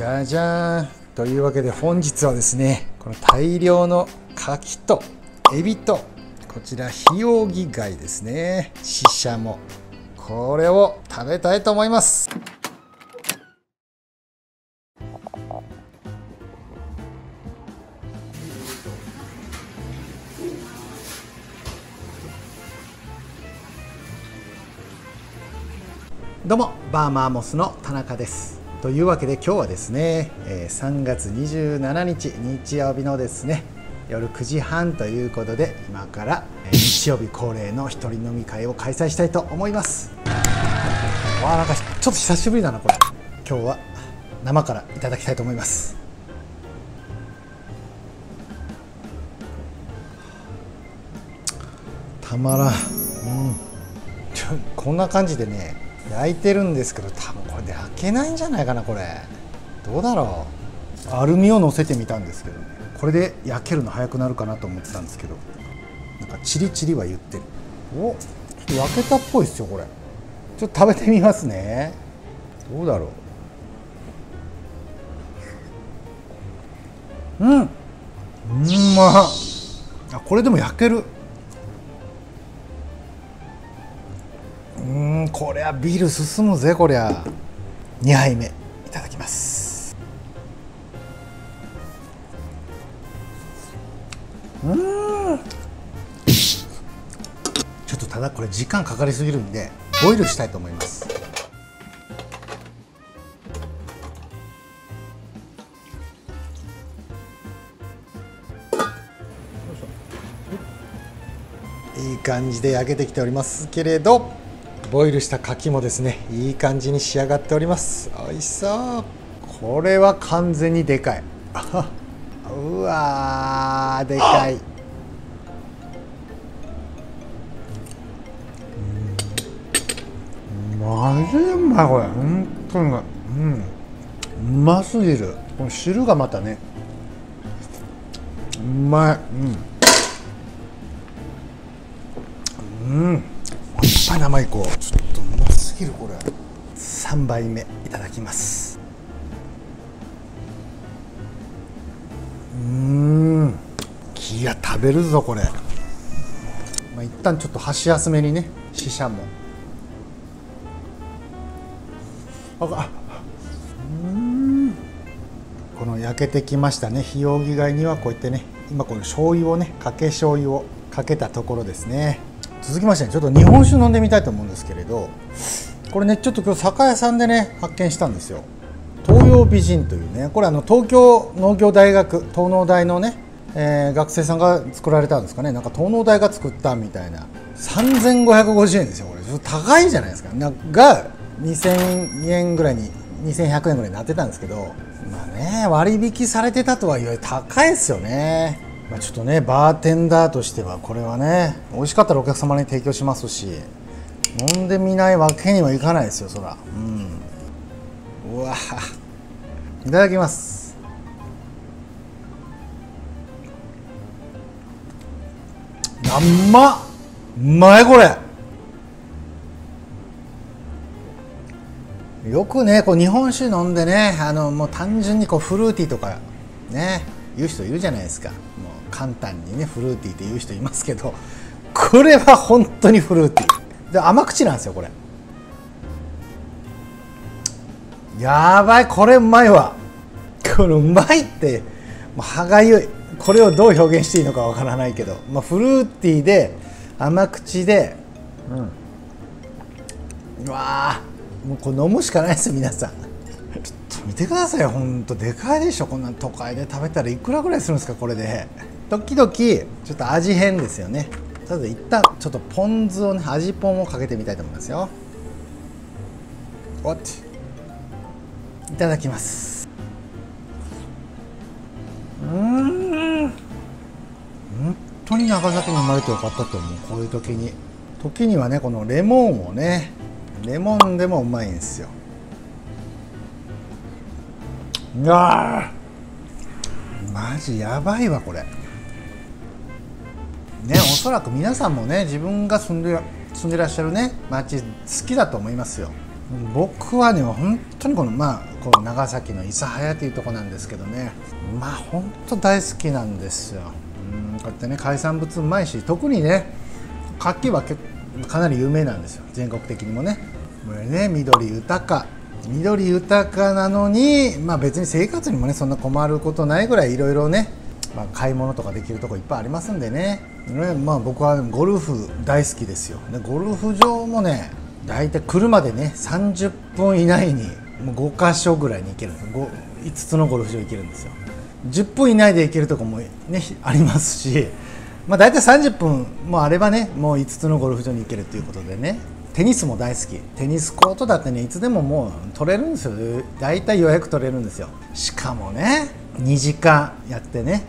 じゃじゃーん。というわけで本日はですねこの大量の牡蠣とエビとこちらヒオウギ貝ですね。シシャモ。これを食べたいと思います。どうもバーマーモスの田中です。というわけで今日はですね、えー3月27日日曜日のですね夜9時半ということで今からえー日曜日恒例の一人飲み会を開催したいと思います。わあなんかちょっと久しぶりだなこれ。今日は生からいただきたいと思います。たまらん、うん、こんな感じでね焼いてるんですけど多分これで焼けないんじゃないかなこれ。どうだろう。アルミを乗せてみたんですけどね。これで焼けるの早くなるかなと思ってたんですけどなんかチリチリは言ってる。おっ焼けたっぽいですよこれ。ちょっと食べてみますね。どうだろう。うん。うんまっ。あこれでも焼ける。うんこりゃビール進むぜこりゃ。2杯目いただきます。うん。ちょっとただこれ時間かかりすぎるんでボイルしたいと思います。いい感じで焼けてきておりますけれど。ボイルした牡蠣もですねいい感じに仕上がっております。おいしそう。これは完全にでかい。うわでかい。うん。マジでうまいこれ。本当にうまい。うん。うますぎる。この汁がまたね。うまい。うん。うん。やっぱり生いこう。ちょっとうますぎるこれ。3杯目いただきます。うん。気が食べるぞこれ。まあ一旦ちょっと箸休めにねシシャモあうん。この焼けてきましたね。ひようぎ貝にはこうやってね今この醤油をねかけ醤油をかけたところですね。続きましてちょっと日本酒飲んでみたいと思うんですけれどこれねちょっと今日酒屋さんでね発見したんですよ。東洋美人というねこれあの東京農業大学東農大のね、えー学生さんが作られたんですかね。なんか東農大が作ったみたいな。3550円ですよこれ。ちょっと高いじゃないですか。なが2000円ぐらいに2100円ぐらいになってたんですけどまあね割引されてたとはいえ高いですよね。まあ、ちょっとねバーテンダーとしてはこれはね美味しかったらお客様に提供しますし飲んでみないわけにはいかないですよそら。うん。うわいただきます。甘っうまいこれ。よくねこう日本酒飲んでねあのもう単純にこうフルーティーとかね言う人いるじゃないですか。もう簡単にねフルーティーって言う人いますけどこれは本当にフルーティー。で甘口なんですよこれ。やばいこれうまいわ。これうまいってもう歯がゆい。これをどう表現していいのかわからないけど、まあ、フルーティーで甘口でうん。うわもうこれ飲むしかないです皆さん。ちょっと見てくださいほんと。でかいでしょこんな都会で食べたらいくらぐらいするんですかこれで。時々ちょっと味変ですよね。ただ一旦ちょっとポン酢をね味ポンをかけてみたいと思いますよ。おっいただきます。うん。本当に長崎に生まれてよかったと思う。こういう時に。時にはねこのレモンをねレモンでもうまいんですよ。うわマジやばいわこれ。ねおそらく皆さんもね自分が住んで住んでらっしゃるね町好きだと思いますよ。僕はね本当にこのまあこの長崎の諫早というとこなんですけどね。まあ本当大好きなんですよ。うんこうやってね海産物うまいし特にね牡蠣はかなり有名なんですよ。全国的にもね。これね緑豊か。緑豊かなのに、まあ、別に生活にもねそんな困ることないぐらいいろいろね、まあ、買い物とかできるとこいっぱいありますんでね。ね、まあ、僕はゴルフ大好きですよ。でゴルフ場もね大体車でね30分以内にもう5箇所ぐらいに行けるんです。5, 5つのゴルフ場行けるんですよ。10分以内で行けるとこもねありますし、まあ、大体30分もあればねもう5つのゴルフ場に行けるということでね。テニスも大好き。テニスコートだってねいつでももう取れるんですよ。大体予約取れるんですよ。しかもね2時間やってね、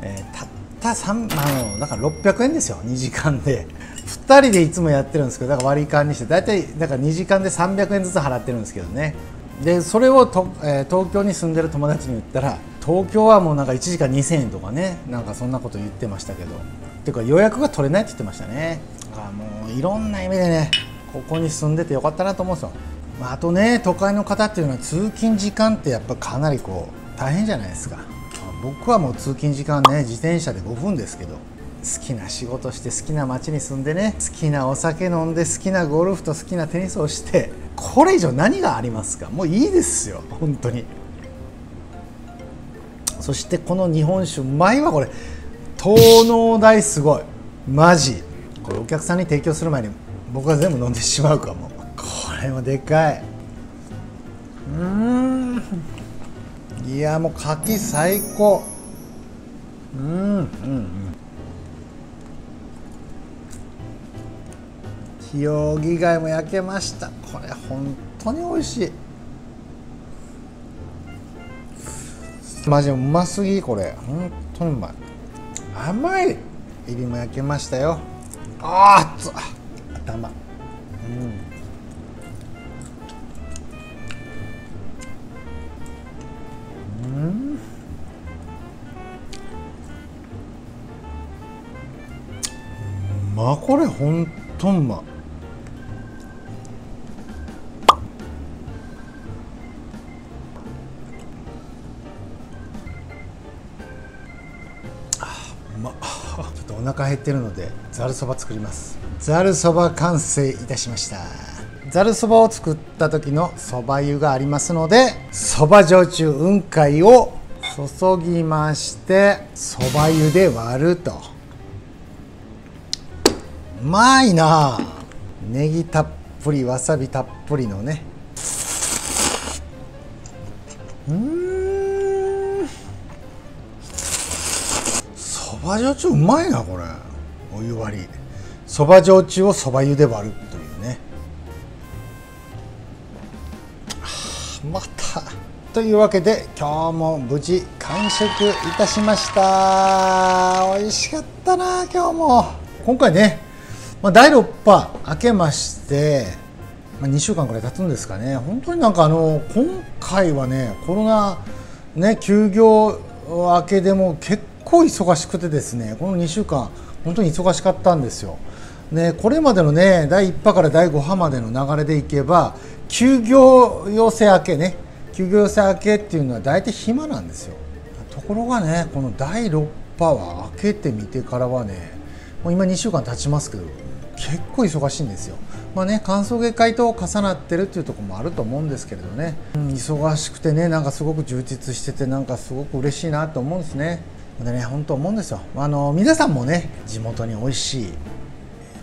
えー、たった3あのだから600円ですよ2時間で。2人でいつもやってるんですけどだから割り勘にして大体だから2時間で300円ずつ払ってるんですけどね。でそれをと、えー、東京に住んでる友達に言ったら東京はもうなんか1時間2000円とかねなんかそんなこと言ってましたけど。っていうか予約が取れないって言ってましたね。だからもういろんな意味でねここに住んでてよかったなと思うんですよ、ま、あとね都会の方っていうのは通勤時間ってやっぱかなりこう大変じゃないですか。僕はもう通勤時間ね自転車で5分ですけど好きな仕事して好きな街に住んでね好きなお酒飲んで好きなゴルフと好きなテニスをしてこれ以上何がありますか？もういいですよ本当に。そしてこの日本酒うまいわこれ。東農大すごい。マジ。これお客さんに提供する前に僕は全部飲んでしまうかもこれもでかい。うん。いやもう柿最高。うんうんうん。ひよぎ貝も焼けました。これ本当に美味しい。マジうますぎこれ。本当にうまい。甘いエビも焼けましたよ。あーっ。頭。うん。うん。まこれほんとうま。うまちょっとお腹減ってるのでざるそば作ります。ざるそば完成いたしました。ざるそばを作った時のそば湯がありますのでそば焼酎雲海を注ぎましてそば湯で割ると。うまいな。ネギたっぷりわさびたっぷりのね。うん。そば焼酎うまいなこれ。お湯割り。そば焼酎をそば湯で割る。というわけで今日も無事完食いたしました。美味しかったな今日も。今回ね、ま、第6波明けまして、ま、2週間くらい経つんですかね。本当になんかあの今回はねコロナね休業明けでも結構忙しくてですねこの2週間本当に忙しかったんですよ。ね、これまでのね第1波から第5波までの流れでいけば休業要請明けね休業要請明けっていうのは大体暇なんですよ。ところがねこの第6波は明けてみてからはねもう今2週間経ちますけど結構忙しいんですよ。まあね歓送迎会と重なってるっていうとこもあると思うんですけれどね、うん、忙しくてねなんかすごく充実しててなんかすごく嬉しいなと思うんですね。でね本当思うんですよ。あの皆さんもね地元に美味しい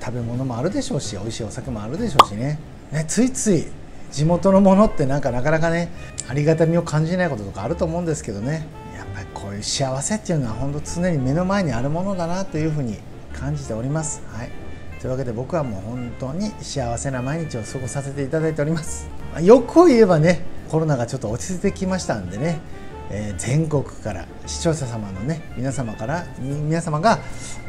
食べ物もあるでしょうし美味しいお酒もあるでしょうしね。ねついつい地元のものってなんかなかなかねありがたみを感じないこととかあると思うんですけどねやっぱりこういう幸せっていうのは本当常に目の前にあるものだなというふうに感じております。はいというわけで僕はもう本当に幸せな毎日を過ごさせていただいております。よく言えばねコロナがちょっと落ち着いてきましたんでねえー、全国から視聴者様のね皆様から皆様が、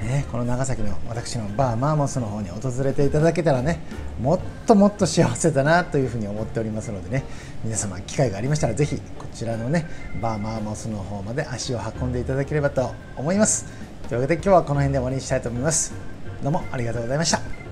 ね、この長崎の私のバーマーモスの方に訪れていただけたらねもっともっと幸せだなというふうに思っておりますのでね皆様機会がありましたらぜひこちらのねバーマーモスの方まで足を運んでいただければと思います。というわけで今日はこの辺で終わりにしたいと思います。どうもありがとうございました。